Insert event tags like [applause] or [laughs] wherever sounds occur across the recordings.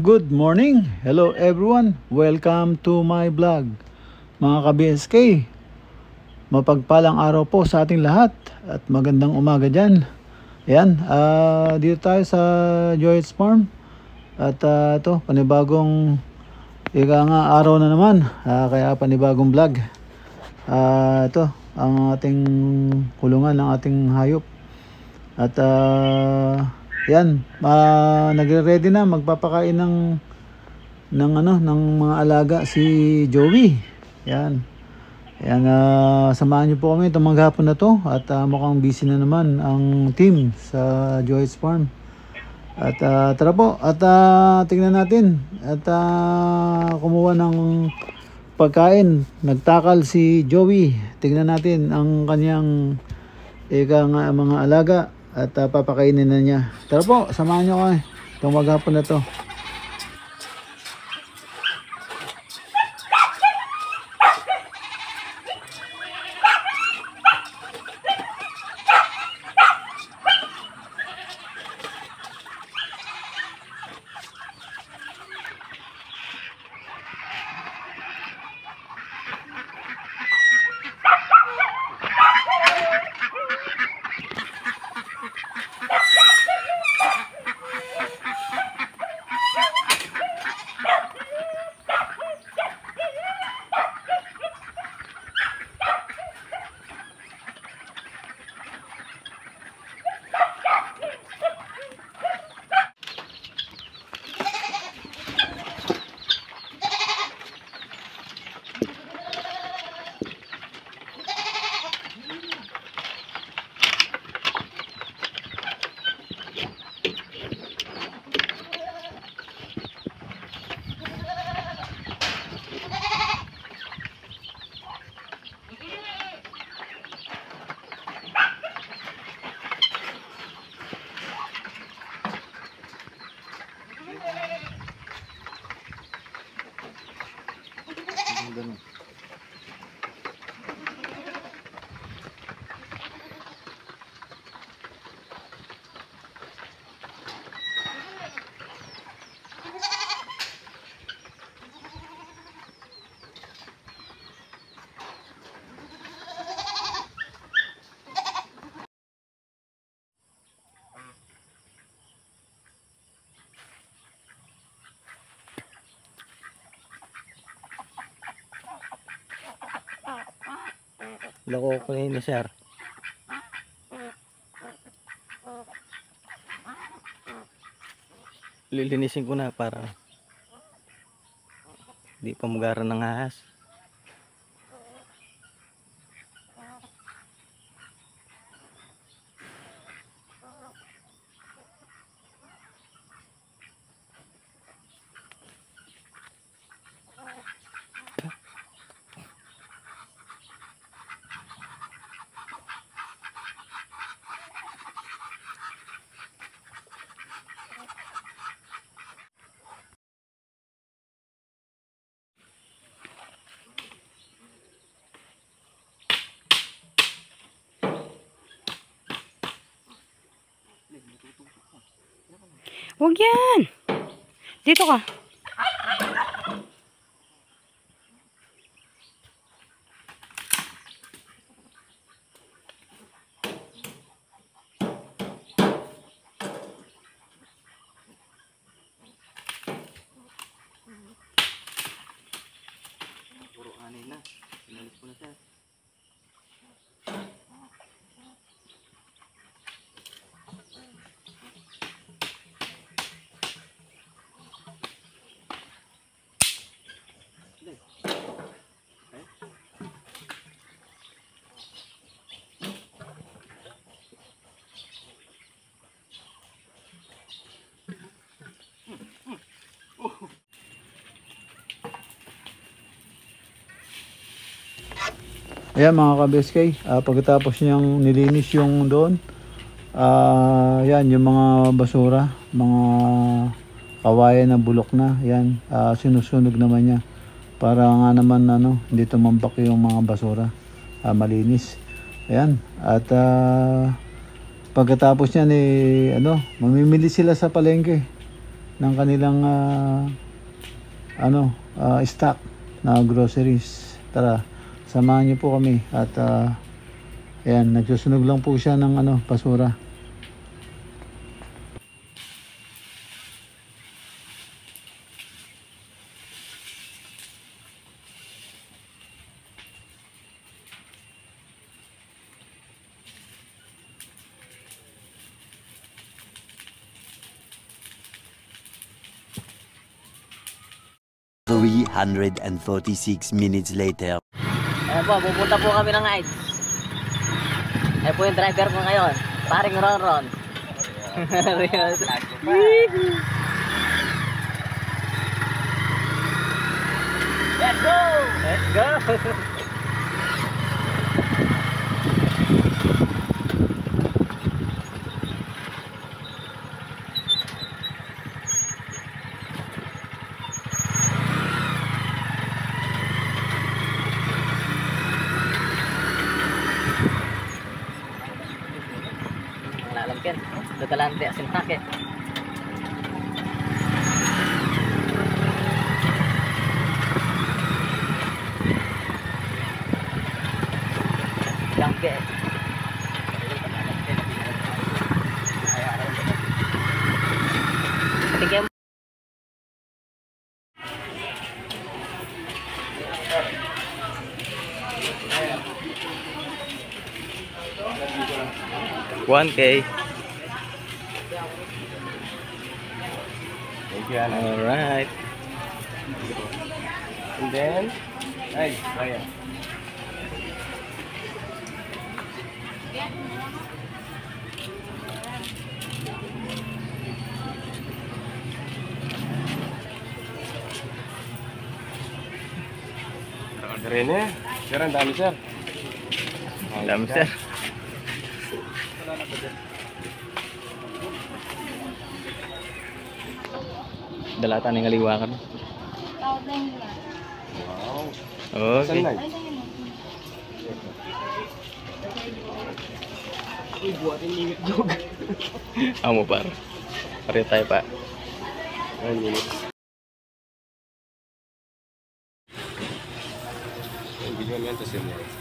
Good morning! Hello everyone! Welcome to my vlog. Mga ka-BSK, mapagpalang araw po sa ating lahat at magandang umaga dyan. Ayan, ah, dito tayo sa Joyce Farm at ah, ito, panibagong ika nga araw na naman, Ah, kaya panibagong vlog. Ah, ito, ang ating kulungan ng ating hayop. At ah, yan, uh, nagre-ready na magpapakain ng ng ano ng mga alaga si Joey. Yan. Yan uh, samahan niyo po kami itong maghapon na to at ah, mukhang busy na naman ang team sa Joyce Farm. At ah, tara po at ah, tingnan natin at ah, kumuha ng pagkain. Nagtakal si Joey. Tingnan natin ang kanyang ika nga mga alaga at ah, papakainin na niya. Tara po, samahan niyo kami. Itong maghapon na to. Loko ko ni sir. Lilinisin ko na para di pa magaran ng ahas. Huwag yan. Dito ka. Ayan mga ka-BSK, ah, pagkatapos niyang nilinis yung doon, ah, yan yung mga basura, mga kawayan na bulok na, yan, ah, sinusunog naman niya para nga naman ano, hindi tumambak yung mga basura, ah, malinis. Ayan, at ah, pagkatapos niyan eh, ano, mamimili sila sa palengke ng kanilang ah, ano, ah, stock na groceries. Tara, samahan niyo po kami at ah, ayan, nagsusunog lang po siya ng ano, basura. Three hundred and forty-six minutes later. Ayan po, pupunta po kami ng Heights. Ayan po yung driver ko ngayon. Paring Ron Ron. [laughs] Let's go! Let's go! [laughs] One K. Alright. And then, ay, kaya. Orderin eh. Sir, ang dami sir. Alam sir. Dalata ng aliwakan. Wow. Saan Okay. na? Amo par. Pare tayo pa. One minute. Video mo yan, tapos yun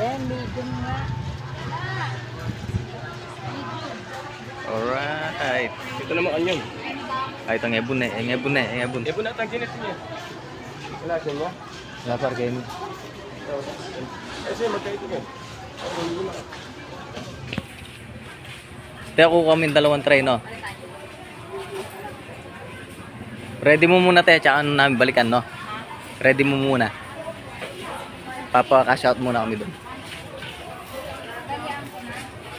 yan. Alright. Ito naman kanyang. Ay, itong ebon na, eh, ebon na, eh, ebon. Eh, po natang ginit niya. Wala siya niya. Lapar kayo. Kasi magkaito ka. Kaya ko kami dalawang tray, no? Ready mo muna tayo, tsaka ano namin balikan, no? Ready mo muna. Papa-cash out muna kami doon.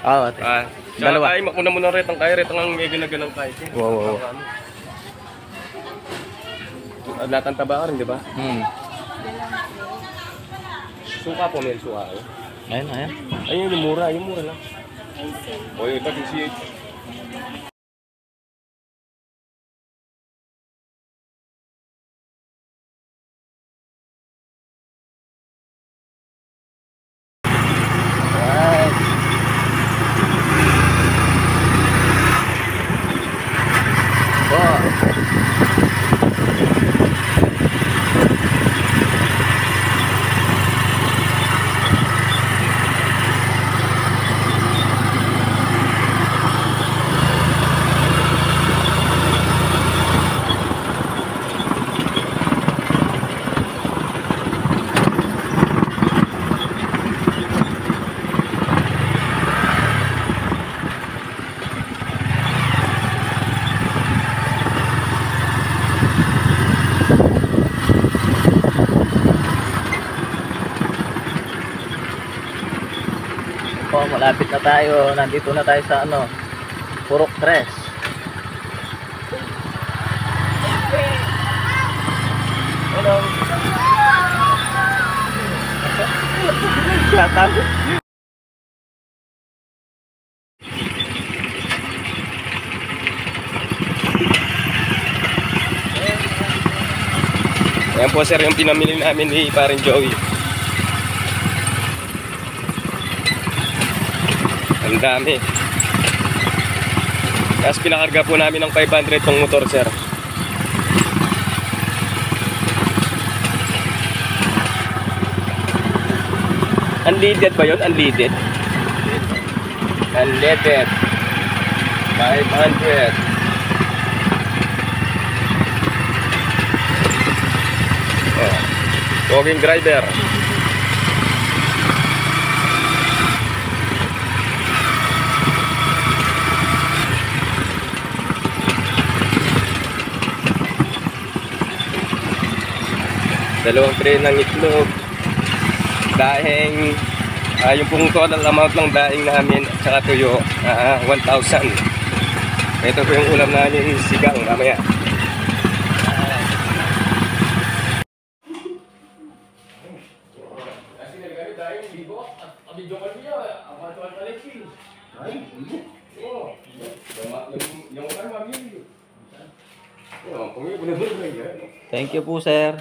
Oo. Oh, ah, dalawa. Ay, makuna muna rin ang kay, rin ang may ginagalang kay. Wow, wow, wow. Lahat ang taba ka rin, di ba? Hmm. Suka po, may suka. Eh. Ayun, ayun. Ayun, yung mura. Yung mura lang. O, yun, ito, 18. Malapit na tayo. Nandito na tayo sa ano, Purok Tres. Hello. Shut up. Ayan po sir yung pinamili namin ni paring Joey. Ang dami. Tapos pinakarga po namin ng 500 tong motor sir. Unleaded ba yun? Unleaded? Unleaded. 500. Oh. Walking driver. Dalawang tray ng itlog. Daing, ah, yung pong total amount ng daing namin at saka tuyo, ah, 1,000. Ito po yung ulam namin, sigang mamaya. Thank you po, sir.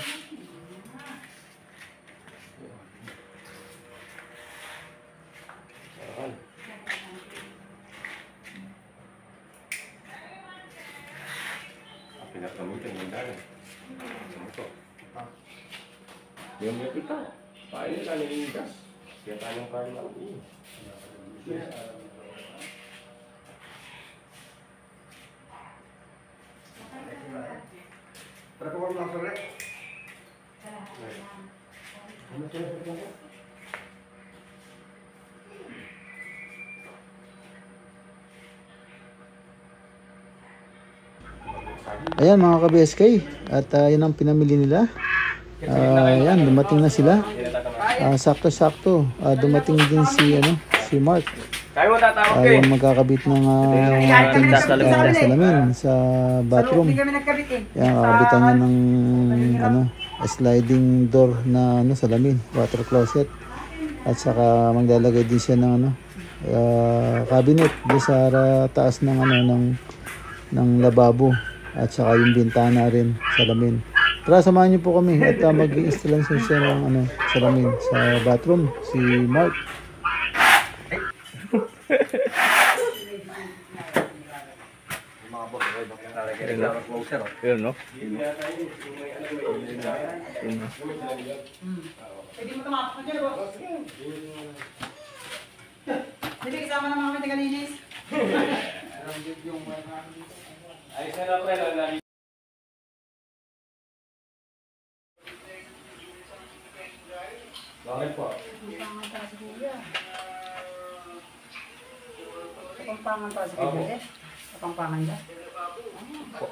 Pinagkamitan yung dahil. Ano to? Yung may pita. Paano ka naging gas? Kaya tayong kain ng iyo. Ayan mga ka-BSK. At ah, yan ang pinamili nila. Ah, ayan, dumating na sila. Ah, sakto-sakto. Ah, dumating din si, ano, si Mark. Eh. yung magkakabit ng uh, ating Sa salamin. salamin sa bathroom. Yan, kakabitan niya ng ano, sliding door na ano, salamin, water closet. At saka maglalagay din siya ng ano, ah, cabinet doon sa taas ng ano ng ng lababo at saka yung bintana rin salamin. Tara samahan niyo po kami at uh, mag-install siya ng ano, salamin sa bathroom si Mark. Yun, no? Hindi kasama naman kami tagalinis. [laughs] Bakit po? Kapampangan pa sa kanya. Kapampangan ka.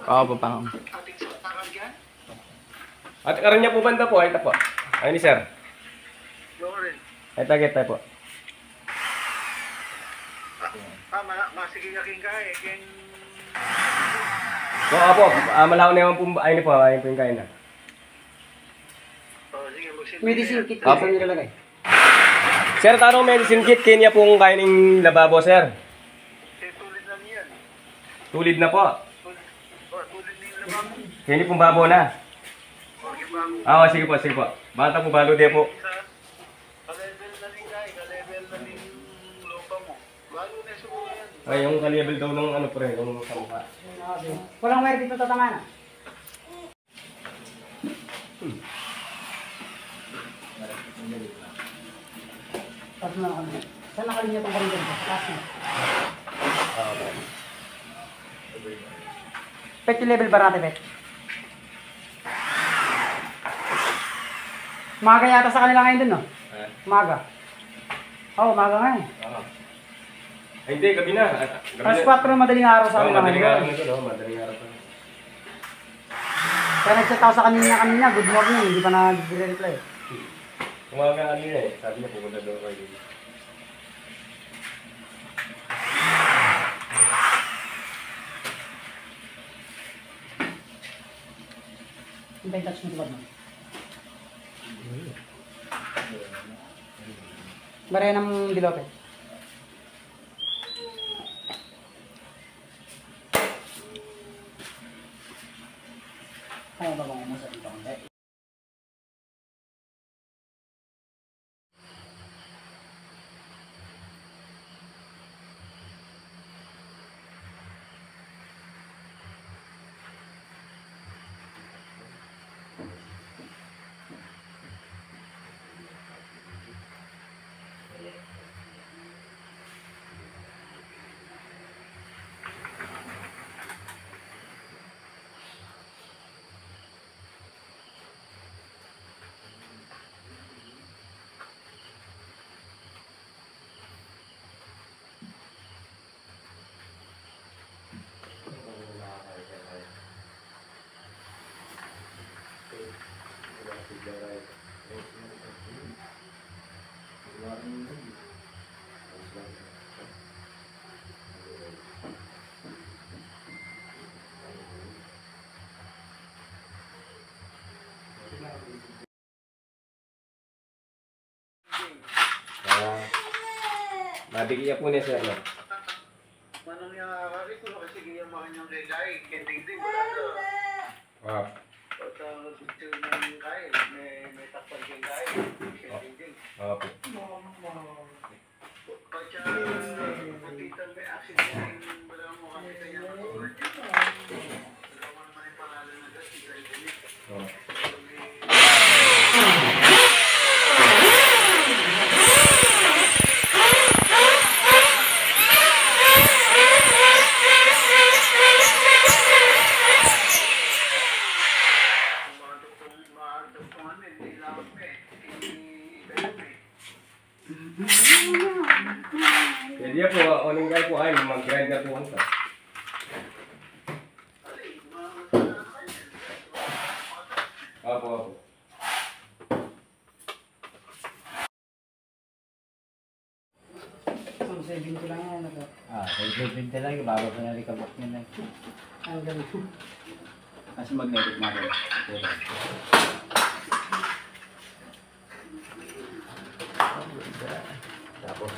Oo, papang. At karon niya po banda po, ay ito po. Ay ni sir. Ay tagit tayo po. Oo po, ah, malaw na yung pumba, ay ni po, ay po yung kain na. Medicine kit Apo. sa nilalagay. Sir, tanong medicine kit, kanya pong kain ng lababo, sir. Tulid na po. Kanya pong babo na. Ah, oh, sige po, sige po. Bata po, balo din po. Ay, yung ka-level daw ng ano pre, yung sa mukha. Walang wire dito tatama na. Tapos na ako. Saan nakalinya itong karin dito? Taas na. Pet yung level ba natin, Pet? Maga yata sa kanila ngayon dun, no? Ah, Maga. Oo, oh, maga nga eh. ah. Ay, hindi, gabi na. Ah, Gabi Alas na. 4 madaling araw sa kanila madaling araw ngayon. na ito, no? Madaling araw pa. Kaya nag-chat ako sa kanina kanina, good morning, hindi pa nag-reply. Umaga kanina eh. Sabi niya pupunta kayo. Iba yung touch mabigyan po niya sa ano. Manang yung akari ko kasi ganyan mga kanyang kay Kending-ding, wala na. Ah, At ang picture ng Kyle, may, may takpan kay Kyle, Kending-ding. opo. Pagka matitang may accident, wala mo kami kanya. Wala mo naman yung pangalan na gas, si Kending. Oh. Kung mga duktong, mga duktong ano, hindi lang eh. Hindi iba yun eh. Pwede po, uning guy po ay mag-grinder po ang Opo, opo. Saving ko lang yan. Ano? Ah, pwede lang yung bago ko na rin kabok niya na. Ang galing. Kasi magnetic na rin. Tapos,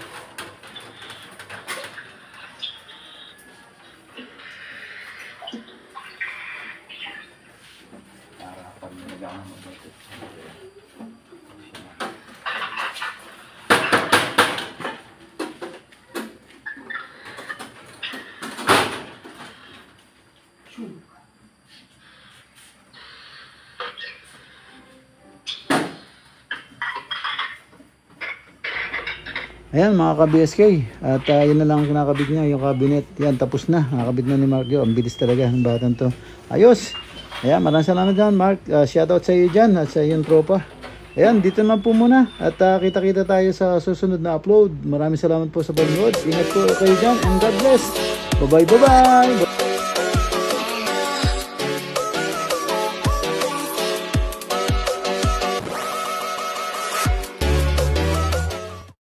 Ayan mga ka-BSK. At uh, yun na lang ang kinakabit niya, yung cabinet. Yan, tapos na. Nakakabit na ni Mark yun. Ang bilis talaga ng batang to. Ayos! Ayan, maraming salamat dyan Mark. Uh, shoutout sa iyo dyan at sa iyong tropa. Ayan, dito na po muna. At uh, kita-kita tayo sa susunod na upload. Maraming salamat po sa panonood. Ingat po kayo dyan and God bless. Bye-bye, bye-bye!